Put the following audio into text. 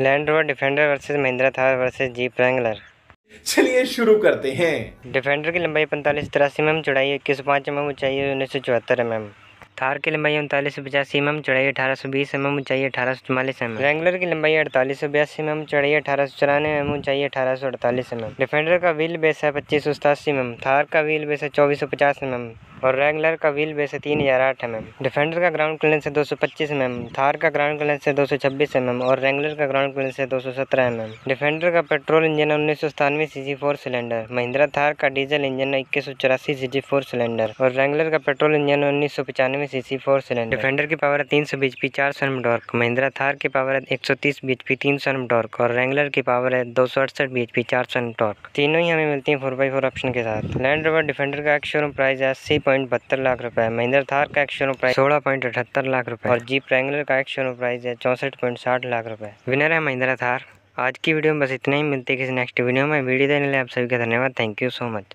Land Rover Defender versus Mahindra Thar versus Jeep Wrangler चलिए शुरू करते हैं। डिफेंडर की लंबाई पैंतालीस तिरासी एम चौड़ाई इक्कीस पाँच एम ऊंचाई उन्नीस सौ चौहत्तर एम एम थार की लंबाई उनतालीस सौ पचासी एम चौड़ाई अठारह सौ बीस एम एम ऊंचाई अठारह सौ चौवालीस एम रेंगलर की लंबाई अड़तालीस सौ बयासी एम चौड़ाई अठारह सौ चौरानवे एम ऊंचाई अठारह सौ अड़तालीस एम एम डिफेंडर का व्हील बेस है पच्चीस सौ सतासी एम थार का व्हील बेस है चौबीस सौ पचास एम एम और रेगुलर का व्हील बेस है तीन हज़ार आठ एम एम डिफेंडर का ग्राउंड क्लियरेंस है दो सौ पच्चीस एम एम थार का ग्राउंड क्लियरेंस है दो सौ छब्बीस एम एम और रेगुलर का ग्राउंड क्लियरेंस है दो सौ सत्रह एम एम डिफेंडर का पेट्रोल इंजन है उन्नीस सौ सतानवे C G four cylinder Mahindra Thar का डीजल इंजन है इक्कीस सौ चौरासी सी जी फोर सिलेंडर और रेगुलर का पेट्रोल इंजन है उन्नीस सौ पचानवे C C four cylinder Defender की पावर है तीन सौ बीच पी, चार सौ डॉर्क महिंद्रा थार की पावर है एक सौ तीस बीच पी, तीन सौ डॉर्क और रेगुलर की पावर है दो सौ अड़सठ बीच पी, चार सौ डॉर्क तीनों ही हमें मिलती है फोर बाई फोर ऑप्शन के साथ. लैंड रोवर डिफेंडर का एक शोरूम प्राइस है अस्सी पॉइंट बहत्तर लाख रुपए महिंद्र थार का एक शोरूम प्राइस सोलह पॉइंट अठहत्तर लाख रुपए और जीप रैंगलर का एक शोरूम प्राइस है चौसठ पॉइंट साठ लाख रुपए विनर है महिंद्रा थार। आज की वीडियो में बस इतना ही। मिलती है किसी नेक्स्ट वीडियो में। वीडियो देने लिए आप सभी का धन्यवाद। Thank you so much